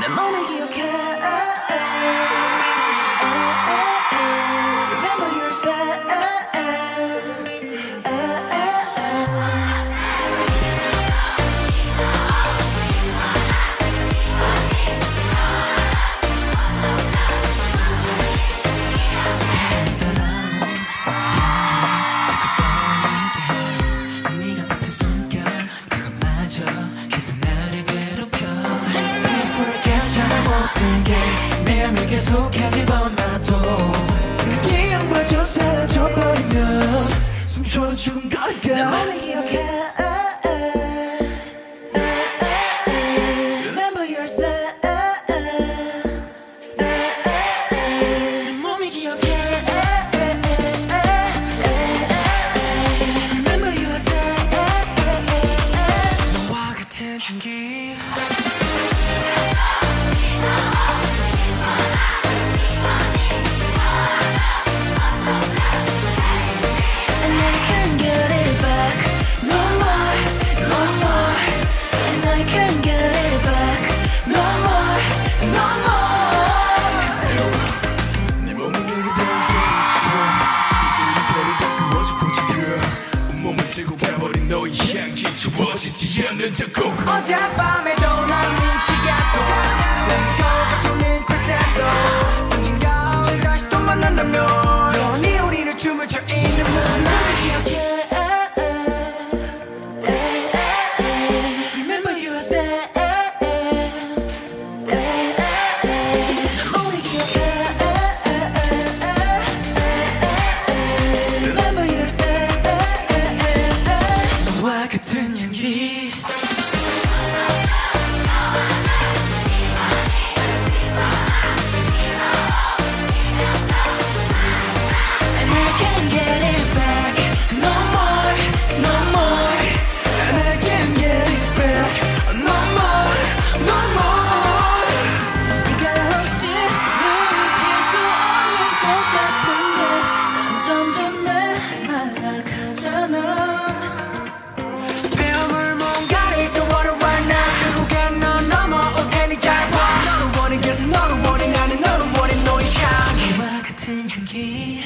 내 몸이 기억해 모든 게 매일매일 계속해 집어놔도 그 기억마저 사라져버리면 숨쉬어도 죽은 내 몸이 기억해 지워지지 않는 자국 어젯밤에도 난네 지갑보다 내 돌는 크레센도 언젠가 다시 또 만난다면 넌이 우리를 춤을 춰 key.